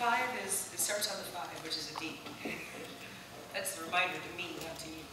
five is, it starts on the five, which is a D. That's the reminder to me, not to you.